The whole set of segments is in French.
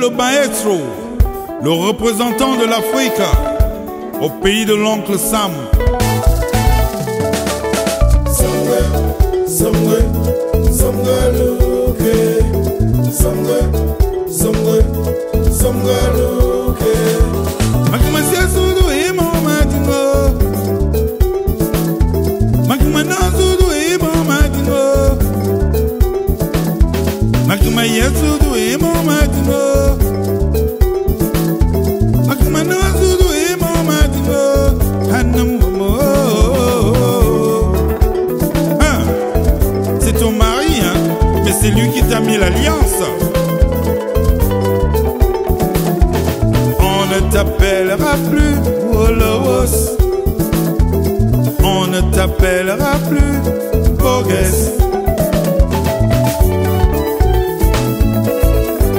Le maestro, le représentant de l'Afrique au pays de l'oncle Sam. Plus Wolowos. On ne t'appellera plus Bogues.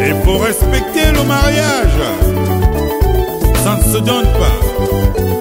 Il faut respecter le mariage. Ça ne se donne pas.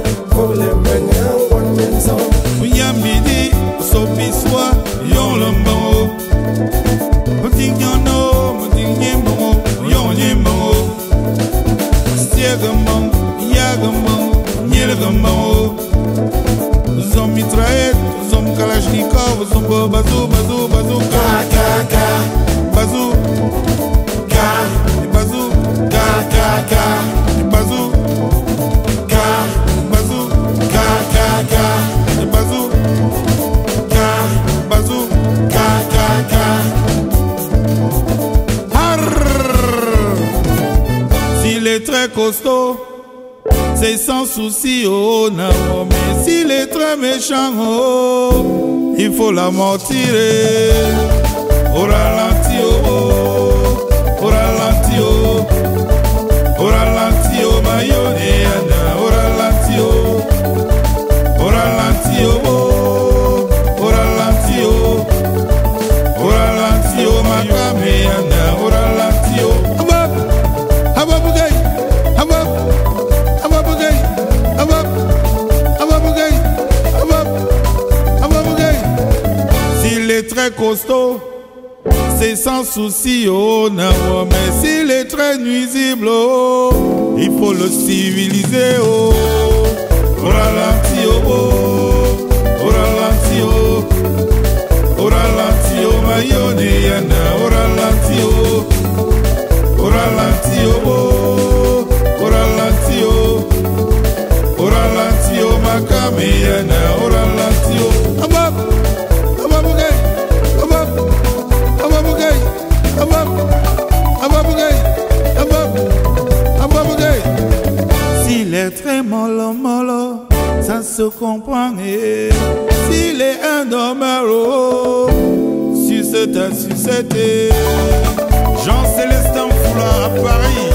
Zom mitraillette, zom kalachnikov, zom bazou bazou bazou Ka, ka, ka, bazou ka, bazou ka, ka, ka, bazou ka, bazou ka, ka, ka, bazou ka, bazou ka, ka, ka. S'il est très costaud, c'est sans souci, oh non, mais s'il est très méchant, oh, il faut l'amortirer. Au ralenti, oh, S'il est très costaud c'est sans souci, oh non, mais s'il est très nuisible, oh, il faut le civiliser, oh, au ralenti, oh, au ralenti, oh. Au ralenti, oh, mayonnaise, au ralenti, oh. Au ralenti, oh. Au ralenti. Au ralenti, oh, au ralenti, oh. Est très mollo, mollo, ça se comprend. eh. S'il est un domero, sucette à sucette. Jean-Célestin Foula à Paris,